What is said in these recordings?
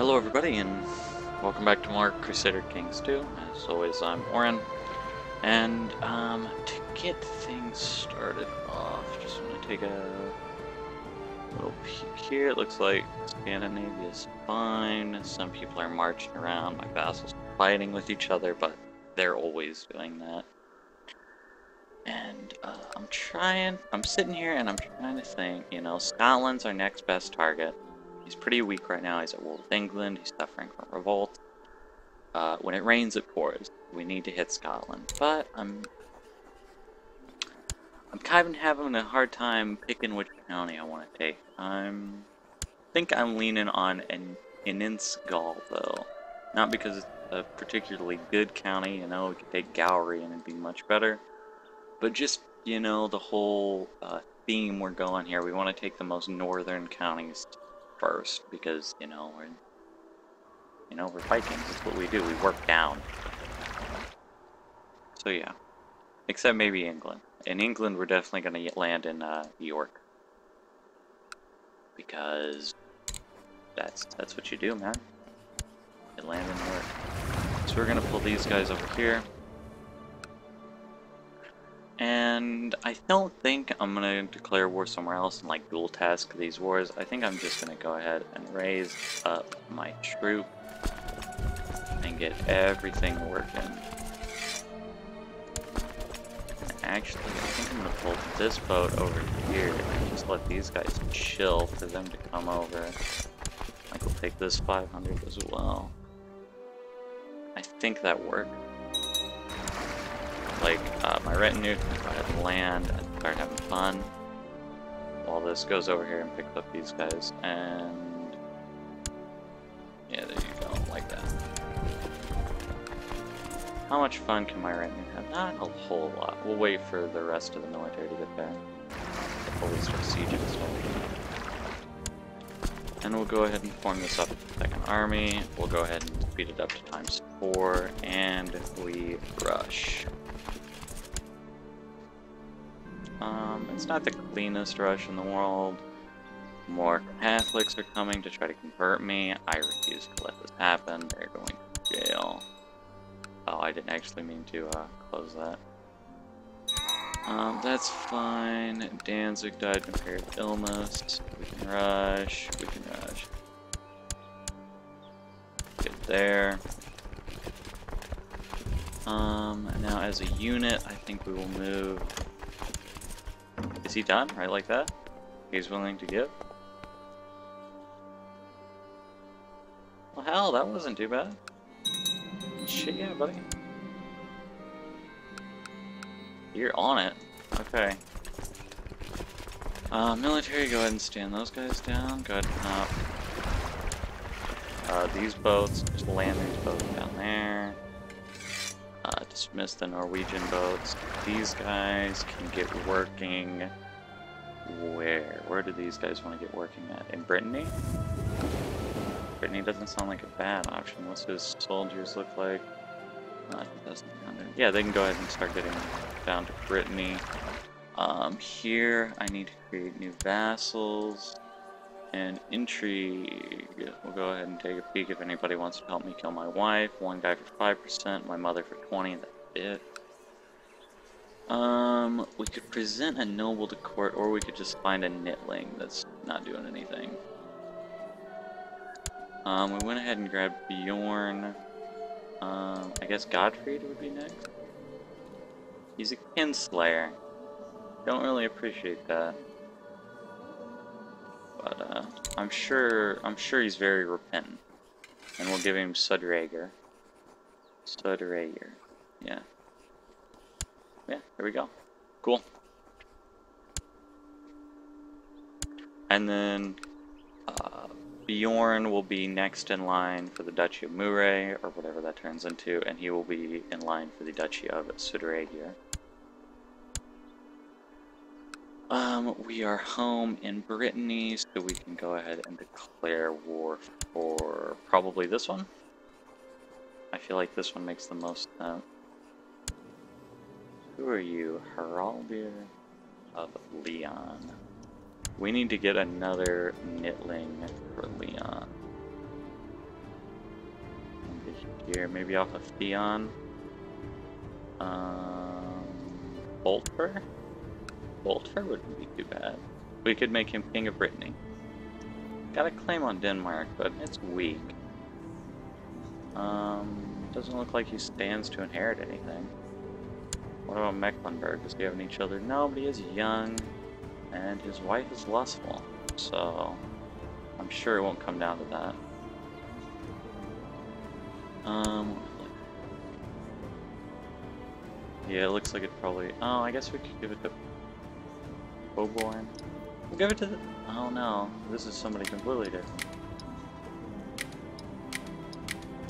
Hello everybody and welcome back to more Crusader Kings 2. As always, I'm Orein. And um, to get things started off, just want to take a little peek here. It looks like Scandinavia is fine. Some people are marching around. My vassals fighting with each other, but they're always doing that. And uh, I'm trying, I'm sitting here and I'm trying to think, you know, Scotland's our next best target. He's pretty weak right now. He's at war with England. He's suffering from revolt. Uh, when it rains, it pours. We need to hit Scotland. But I'm... I'm kind of having a hard time picking which county I want to take. I'm... I think I'm leaning on an Innse Gall, though. Not because it's a particularly good county, you know, we could take Gowrie and it'd be much better. But just, you know, the whole uh, theme we're going here, we want to take the most northern counties first, because, you know, we're, you know, we're Vikings, that's what we do, we work down. So yeah, except maybe England. In England, we're definitely to land in uh, York. Because that's that's what you do, man. You land in York. So we're to pull these guys over here. And I don't think I'm going to declare war somewhere else and like dual task these wars. I think I'm just going to go ahead and raise up my troop and get everything working. Actually, I think I'm going to pull this boat over here and just let these guys chill for them to come over. I will take this 500 as well. I think that worked like uh, my retinue go ahead and land and start having fun. While this goes over here and picks up these guys, and yeah, there you go, like that. How much fun can my retinue have? Not a whole lot. We'll wait for the rest of the military to get there we start stuff. And we'll go ahead and form this up as a second army. We'll go ahead and speed it up to times four, and we rush. Um, it's not the cleanest rush in the world. More Catholics are coming to try to convert me. I refuse to let this happen. They're going to jail. Oh, I didn't actually mean to uh, close that. Um, that's fine. Danzig died from period illness. We can rush. We can rush. Get there. Um, now as a unit, I think we will move is he done? Right like that? He's willing to give? Well hell, that wasn't too bad. Shit yeah, buddy. You're on it. Okay. Uh, military, go ahead and stand those guys down. Go ahead and up. Uh, these boats, just land these boats down there. Uh, dismiss the Norwegian boats. These guys can get working where? Where do these guys want to get working at? In Brittany? Brittany doesn't sound like a bad option. What's his soldiers look like? Yeah, they can go ahead and start getting down to Brittany. Um, here, I need to create new vassals. And intrigue, we'll go ahead and take a peek if anybody wants to help me kill my wife. One guy for 5%, my mother for 20 that's it. Um, we could present a noble to court, or we could just find a knytling that's not doing anything. Um, we went ahead and grabbed Bjorn. Um, I guess Godfried would be next. He's a kinslayer. Don't really appreciate that. But, uh, I'm sure, I'm sure he's very repentant. And we'll give him Sudrager. Sudrager. Yeah yeah, there we go. Cool. And then uh, Bjorn will be next in line for the Duchy of Moray, or whatever that turns into, and he will be in line for the Duchy of Sudragia. Um, we are home in Brittany, so we can go ahead and declare war for probably this one. I feel like this one makes the most sense. Who are you? Heraldir of Leon. We need to get another Knytling for Leon. here? Maybe off of Theon? Um, Boltfer? Boltfer wouldn't be too bad. We could make him King of Brittany. Got a claim on Denmark, but it's weak. Um, doesn't look like he stands to inherit anything. What about Mecklenburg? Does he have any children? No, but he is young, and his wife is lustful, so I'm sure it won't come down to that. Um, yeah, it looks like it probably. Oh, I guess we could give it to Coborn. We'll give it to the. Oh no, this is somebody completely different.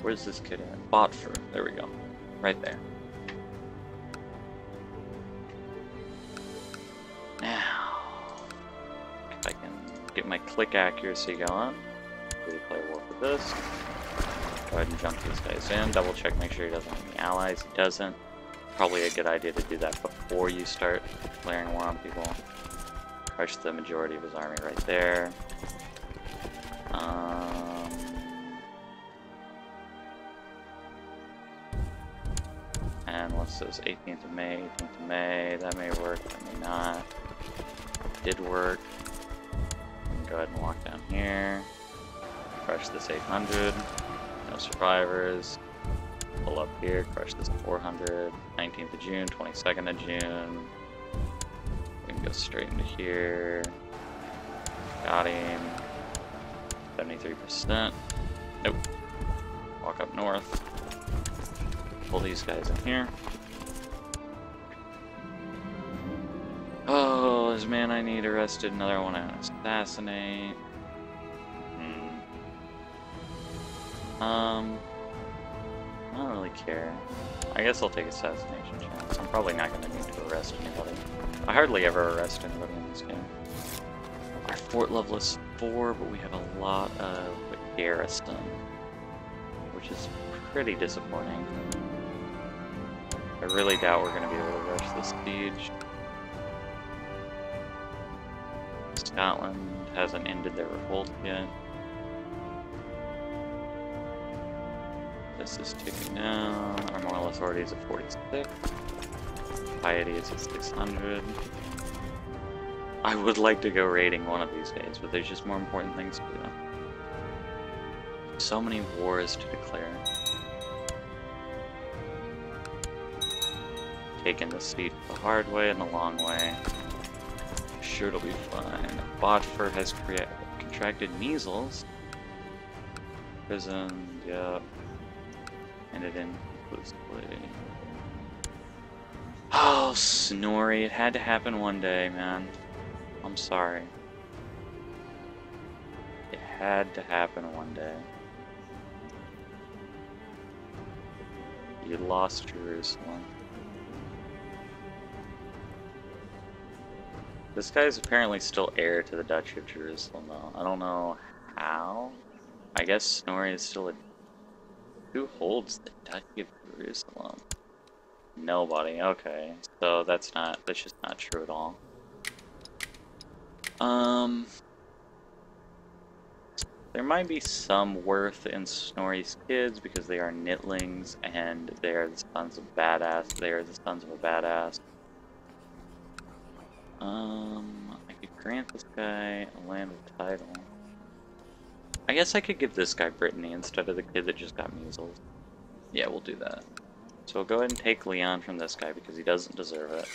Where's this kid at? Botford. There we go. Right there. Now, if I can get my click accuracy going, we play war for this. Go ahead and jump these guys in. Double check, make sure he doesn't have any allies. He doesn't. Probably a good idea to do that before you start declaring war on people. Crush the majority of his army right there. Um, and what's this? 18th of May, 18th of May. That may work, that may not. Did work. Go ahead and walk down here. Crush this 800. No survivors. Pull up here, crush this 400. 19th of June, 22nd of June. Go straight into here. Got him. 73%. Nope. Walk up north. Pull these guys in here. Oh, this man I need arrested. Another one I assassinate. Hmm. Um. I don't really care. I guess I'll take assassination chance. I'm probably not going to need to arrest anybody. I hardly ever arrest anybody in this game. Our fort level is 4, but we have a lot of garrison, which is pretty disappointing. I really doubt we're going to be able to rush this siege. Scotland hasn't ended their revolt yet. This is ticking down. Our moral authority is at 46. Piety is at 600. I would like to go raiding one of these days, but there's just more important things to do. So many wars to declare. Taking the seat the hard way and the long way. Sure it'll be fine. Bodford has contracted measles. Prison, yep ended inconclusively. Oh, Snorri, it had to happen one day, man. I'm sorry. It had to happen one day. You lost Jerusalem. This guy is apparently still heir to the Duchy of Jerusalem, though. I don't know how. I guess Snorri is still a who holds the Duchy of Jerusalem? Nobody. Okay, so that's not that's just not true at all. Um, there might be some worth in Snorri's kids because they are knytlings and they are the sons of badass. They are the sons of a badass. Um, I could grant this guy a land of title. I guess I could give this guy Brittany instead of the kid that just got measles. Yeah, we'll do that. So we'll go ahead and take Leon from this guy because he doesn't deserve it.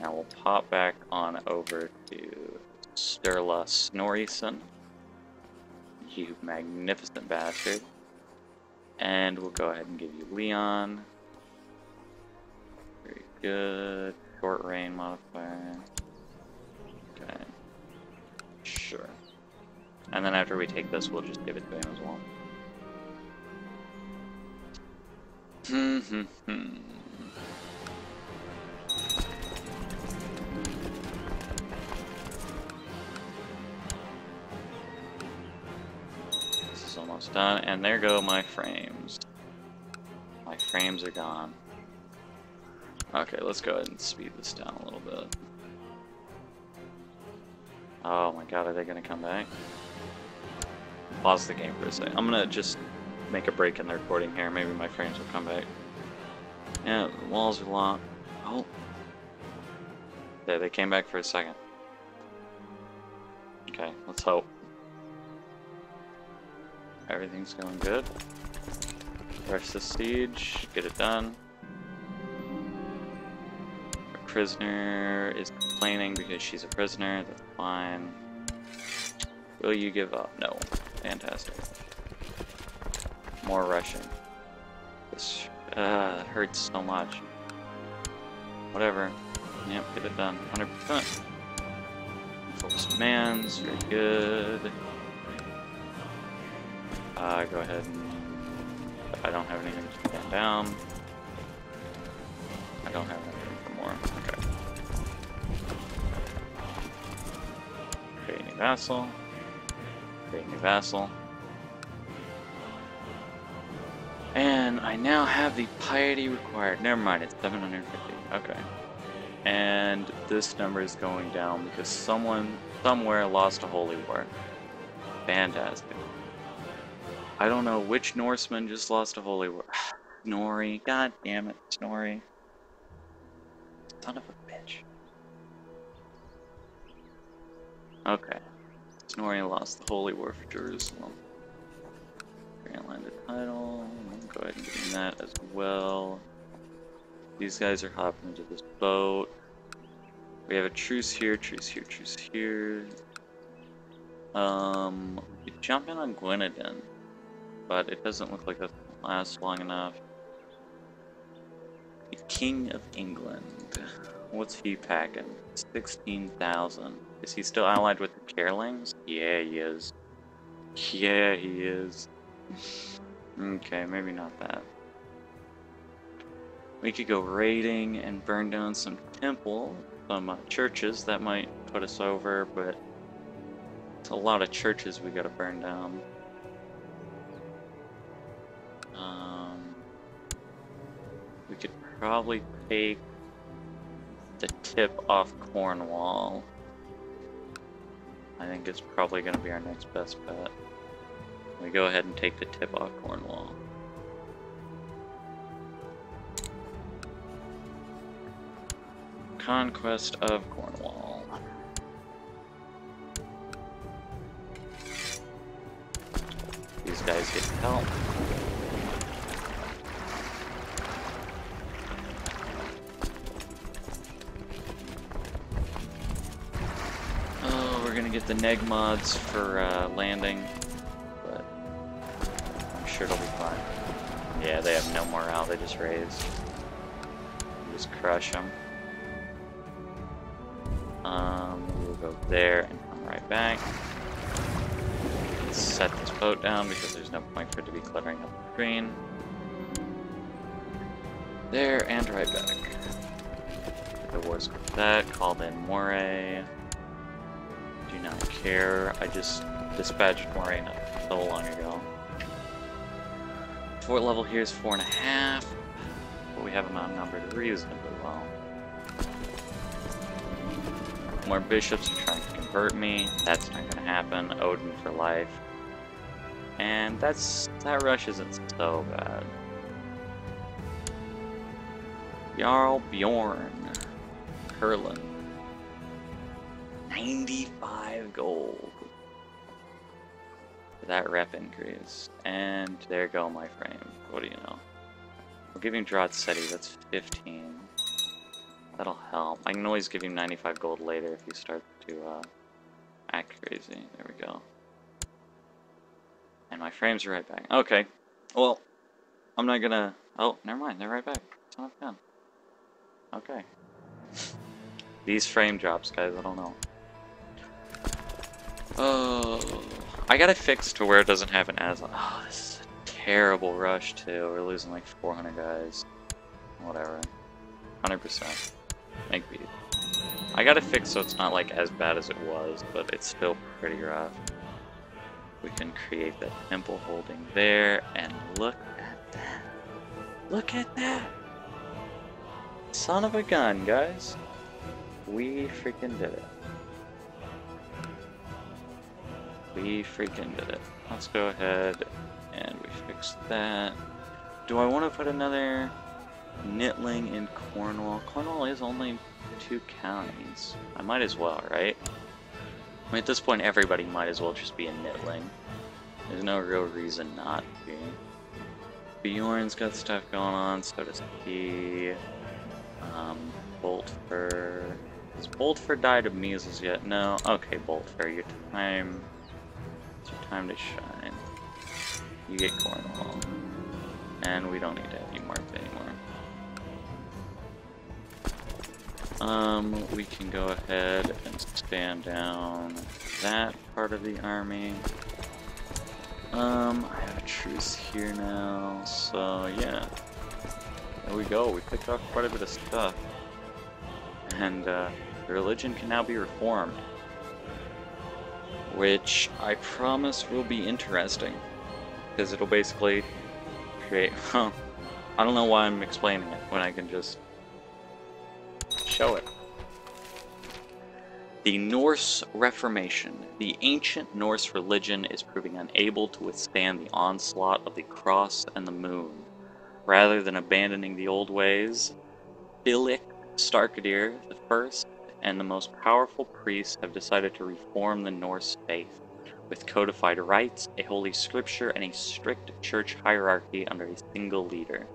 Now we'll pop back on over to Sturla Snorrison. You magnificent bastard. And we'll go ahead and give you Leon. Very good. Short reign modifier. Sure. And then after we take this, we'll just give it to him as well. This is almost done, and there go my frames. My frames are gone. Okay, let's go ahead and speed this down a little bit. Oh my god, are they gonna come back? pause the game for a second. I'm gonna just make a break in the recording here. Maybe my frames will come back. Yeah, the walls are locked. Oh. There, they came back for a second. Okay, let's hope. Everything's going good. Rush the siege, get it done. A prisoner is complaining because she's a prisoner, that's fine. Will you give up? No. Fantastic. More Russian. This uh, hurts so much. Whatever. Yep, get it done. 100%. Enforce demands, very good. Uh, go ahead and... I don't have anything to stand down. I don't have vassal. Create new vassal. And I now have the piety required. Never mind, it's 750. Okay. And this number is going down because someone somewhere lost a holy war. Fantastic. I don't know which Norseman just lost a holy war. Snorri. God damn it, Snorri. Son of a bitch. Okay. Snorri lost the holy war for Jerusalem. Grand landed title. Go ahead and me that as well. These guys are hopping into this boat. We have a truce here, truce here, truce here. Um, we jump in on Gwynedin but it doesn't look like that lasts long enough. The King of England. What's he packing? 16,000. Is he still allied with the Karlings? Yeah, he is. Yeah, he is. okay, maybe not that. We could go raiding and burn down some temple, some uh, churches. That might put us over, but it's a lot of churches we gotta burn down. Um, we could probably take the tip off Cornwall. I think it's probably going to be our next best bet. We go ahead and take the tip off Cornwall. Conquest of Cornwall. These guys get help. Get the neg mods for uh, landing, but I'm sure it'll be fine. Yeah, they have no morale, they just raise. Just crush them. Um, we'll go there and come right back. Set this boat down because there's no point for it to be cluttering up the screen. There and right back. The war's that, called in Moray not care. I just dispatched Morena so long ago. Fort level here is four and a half, but we have them outnumbered reasonably well. More bishops are trying to convert me. That's not gonna happen. Odin for life. And that's that rush isn't so bad. Jarl Bjorn. Herlin. 95 gold. For that rep increase. And there go my frame. What do you know? We'll give him Drought City, that's 15. That'll help. I can always give him 95 gold later if you start to uh, act crazy. There we go. And my frames are right back. Okay. Well, I'm not gonna... Oh, never mind. They're right back. A gun. Okay. These frame drops, guys, I don't know. Oh, I got it fixed to where it doesn't happen as. Oh, this is a terrible rush too. We're losing like 400 guys. Whatever. 100%. Make beat. I got it fixed so it's not like as bad as it was, but it's still pretty rough. We can create that temple holding there, and look at that. Look at that! Son of a gun, guys. We freaking did it. We freaking did it. Let's go ahead and we fix that. Do I want to put another Knytling in Cornwall? Cornwall is only two counties. I might as well, right? I mean, at this point, everybody might as well just be a Knytling. There's no real reason not to be. Bjorn's got stuff going on, so does he. Um, Boltfur. Has Boltfur died of measles yet? No? Okay, Boltfur, your time... It's your time to shine. You get Cornwall. And we don't need any more anymore. Um, we can go ahead and stand down that part of the army. Um, I have a truce here now, so yeah. There we go, we picked off quite a bit of stuff. And, uh, the religion can now be reformed. Which I promise will be interesting. Because it'll basically create, well, I don't know why I'm explaining it when I can just show it. The Norse Reformation. The ancient Norse religion is proving unable to withstand the onslaught of the cross and the moon. Rather than abandoning the old ways, Philip Starkadir I and the most powerful priests have decided to reform the Norse faith, with codified rites, a holy scripture, and a strict church hierarchy under a single leader.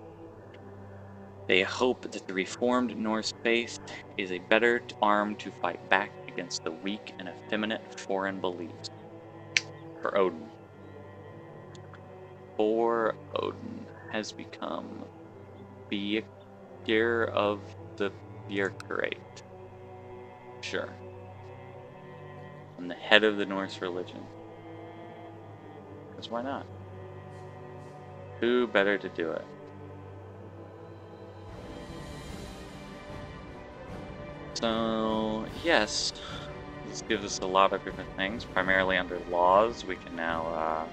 They hope that the reformed Norse faith is a better arm to fight back against the weak and effeminate foreign beliefs. For Odin. For Odin has become Beir of the Bjerkreich. Sure. I'm the head of the Norse religion. Because why not? Who better to do it? So, yes, this gives us a lot of different things, primarily under laws. We can now, uh,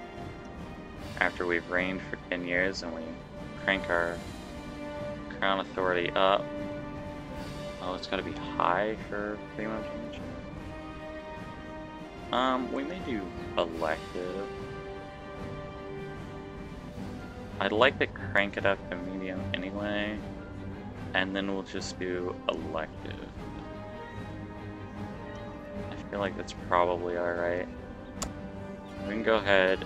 after we've reigned for 10 years and we crank our crown authority up, oh, it's to be high for pretty much Um, we may do elective. I'd like to crank it up to medium anyway, and then we'll just do elective I feel like that's probably alright. We can go ahead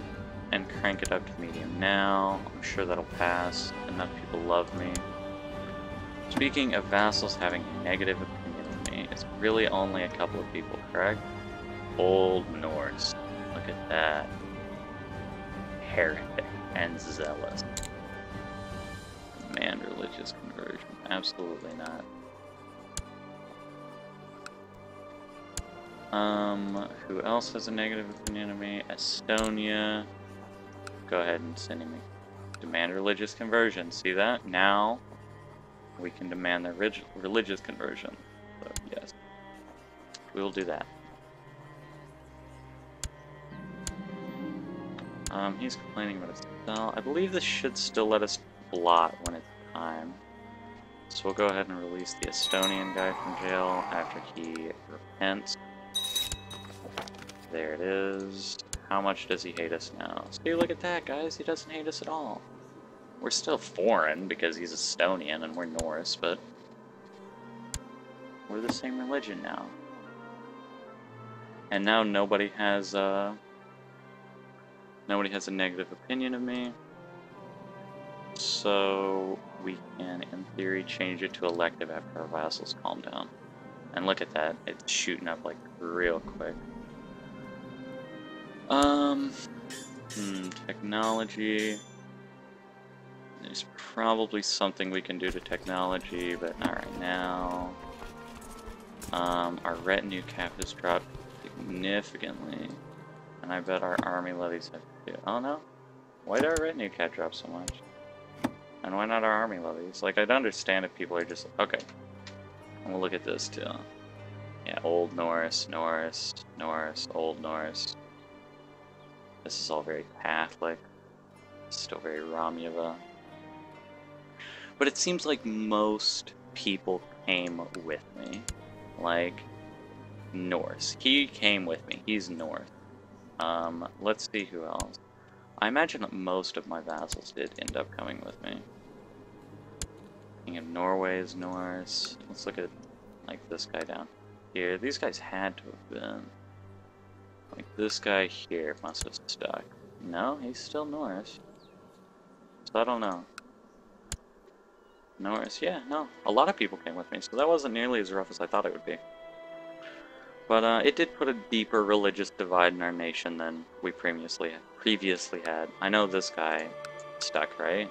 and crank it up to medium now. I'm sure that'll pass. Enough people love me. Speaking of vassals having a negative opinion of me, it's really only a couple of people, correct? Old Norse. Look at that. Heretic and zealous. Demand religious conversion. Absolutely not. Um, who else has a negative opinion of me? Estonia. Go ahead and send me. Demand religious conversion. See that? Now we can demand their religious conversion. So, yes. We will do that. Um, he's complaining about his cell. I believe this should still let us blot when it's time. So we'll go ahead and release the Estonian guy from jail after he repents. There it is. How much does he hate us now? See, look at that, guys. He doesn't hate us at all. We're still foreign because he's Estonian and we're Norse, but we're the same religion now. And now nobody has, uh, nobody has a negative opinion of me. So we can, in theory, change it to elective after our vassals calm down. And look at that, it's shooting up like real quick. Um, hmm, technology. There's probably something we can do to technology, but not right now. Um, our retinue cap has dropped significantly, and I bet our army levies have to. Oh no, why did our retinue cap drop so much? And why not our army levies? Like, I'd understand if people are just okay. And we'll look at this too. Yeah, Old Norse, Norse, Norse, Old Norse. This is all very Catholic. Still very Romuva. But it seems like most people came with me. Like, Norse. He came with me. He's North. Um, let's see who else. I imagine that most of my vassals did end up coming with me. King of Norway is Norse. Let's look at like this guy down here. These guys had to have been. Like this guy here must have stuck. No, he's still Norse. So I don't know. Norse, yeah, no. A lot of people came with me, so that wasn't nearly as rough as I thought it would be. But uh, it did put a deeper religious divide in our nation than we previously previously had. I know this guy stuck, right?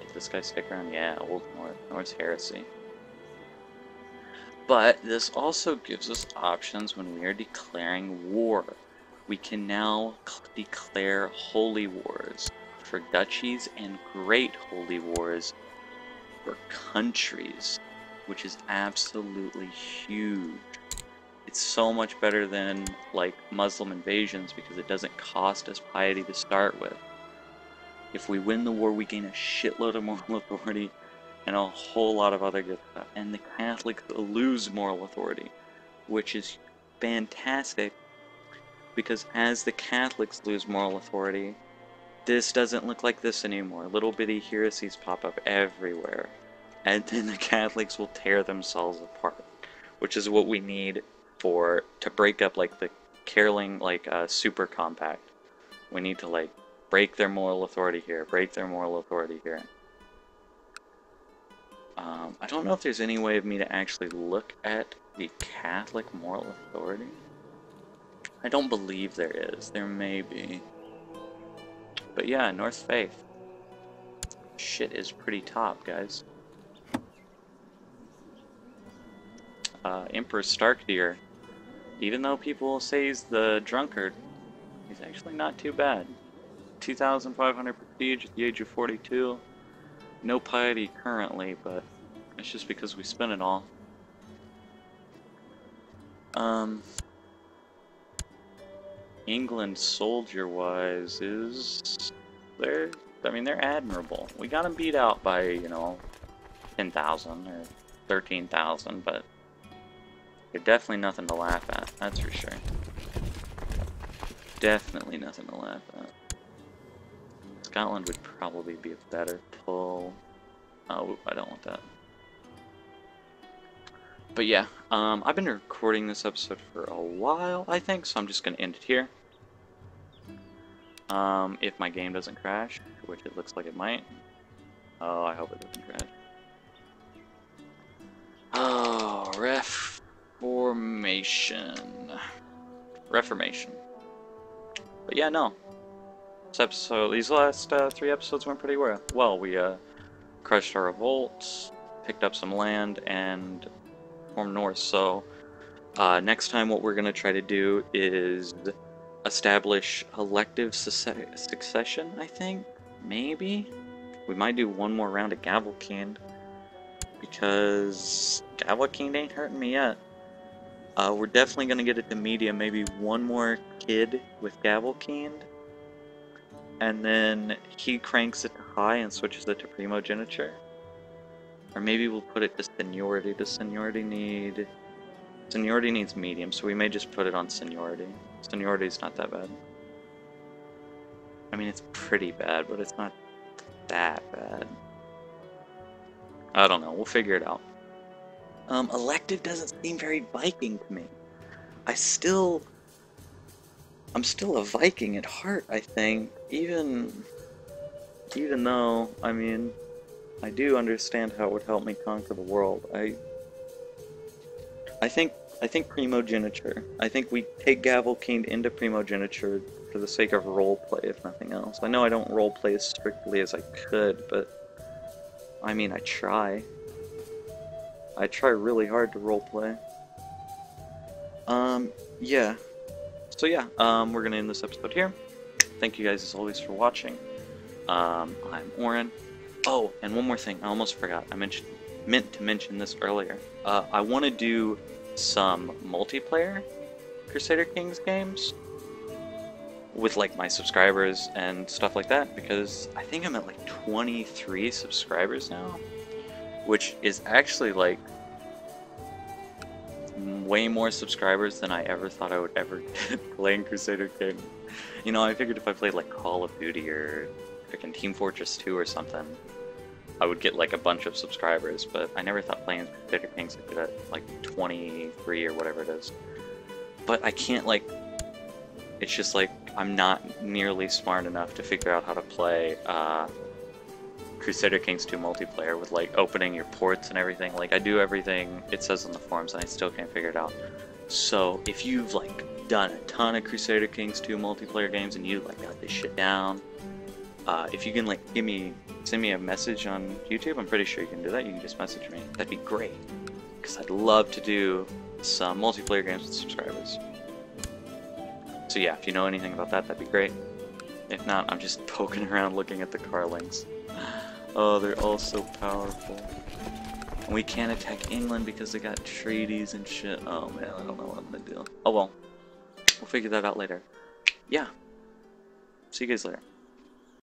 Did this guy stick around? Yeah, Old North, Norse Heresy. But this also gives us options when we are declaring war. We can now declare holy wars for duchies and great holy wars for countries, which is absolutely huge. It's so much better than like Muslim invasions because it doesn't cost us piety to start with. If we win the war, we gain a shitload of moral authority and a whole lot of other good stuff. And the Catholics lose moral authority, which is fantastic because as the Catholics lose moral authority, this doesn't look like this anymore. Little bitty heresies pop up everywhere. And then the Catholics will tear themselves apart, which is what we need for to break up like the caroling like uh, super compact. We need to like break their moral authority here, break their moral authority here. Um, I don't know if there's any way of me to actually look at the Catholic moral authority. I don't believe there is. There may be. But yeah, North Faith. Shit is pretty top, guys. Uh, Emperor Starkdeer. Even though people say he's the drunkard, he's actually not too bad. 2,500 prestige at the age of 42. No piety currently, but it's just because we spent it all. Um, England soldier-wise is they're I mean they're admirable. We got them beat out by you know 10,000 or 13,000, but they're definitely nothing to laugh at. That's for sure. Definitely nothing to laugh at. Scotland would probably be a better pull. Oh, I don't want that. But yeah, um, I've been recording this episode for a while, I think, so I'm just going to end it here. Um, if my game doesn't crash, which it looks like it might. Oh, I hope it doesn't crash. Oh, Reformation. Reformation. But yeah, no. This episode, these last uh, three episodes went pretty well. Well, we uh, crushed our revolts, picked up some land, and formed north. So uh, next time, what we're gonna try to do is establish elective succession, I think? Maybe? We might do one more round of Gavelkind. Because Gavelkind ain't hurting me yet. Uh, we're definitely going to get it to media, maybe one more kid with Gavelkind. And then he cranks it to high and switches it to primogeniture. Or maybe we'll put it to seniority. Does seniority need... Seniority needs medium, so we may just put it on seniority. Seniority's not that bad. I mean, it's pretty bad, but it's not that bad. I don't know. We'll figure it out. Um, elective doesn't seem very Viking to me. I still... I'm still a Viking at heart, I think. Even... Even though, I mean... I do understand how it would help me conquer the world. I... I think I think primogeniture. I think we take Gavelkind into primogeniture for the sake of roleplay, if nothing else. I know I don't roleplay as strictly as I could, but I mean, I try. I try really hard to roleplay. Um, yeah. So yeah, um, we're gonna end this episode here. Thank you guys as always for watching. Um, I'm Orein. Oh, and one more thing, I almost forgot. I mentioned meant to mention this earlier. Uh, I want to do some multiplayer Crusader Kings games with like my subscribers and stuff like that because I think I'm at like 23 subscribers now, which is actually like way more subscribers than I ever thought I would ever get playing Crusader Kings. You know, I figured if I played like Call of Duty or freaking Team Fortress 2 or something, I would get like a bunch of subscribers, but I never thought playing Crusader Kings would get like 23 or whatever it is. But I can't like, it's just like, I'm not nearly smart enough to figure out how to play uh, Crusader Kings 2 multiplayer with like opening your ports and everything. Like I do everything it says on the forums and I still can't figure it out. So if you've like done a ton of Crusader Kings 2 multiplayer games and you like got this shit down, uh, if you can like give me send me a message on YouTube, I'm pretty sure you can do that. You can just message me. That'd be great. Because I'd love to do some multiplayer games with subscribers. So yeah, if you know anything about that, that'd be great. If not, I'm just poking around looking at the car Carlings. Oh, they're all so powerful. And we can't attack England because they got treaties and shit. Oh man, I don't know what I'm gonna do. Oh well. We'll figure that out later. Yeah. See you guys later.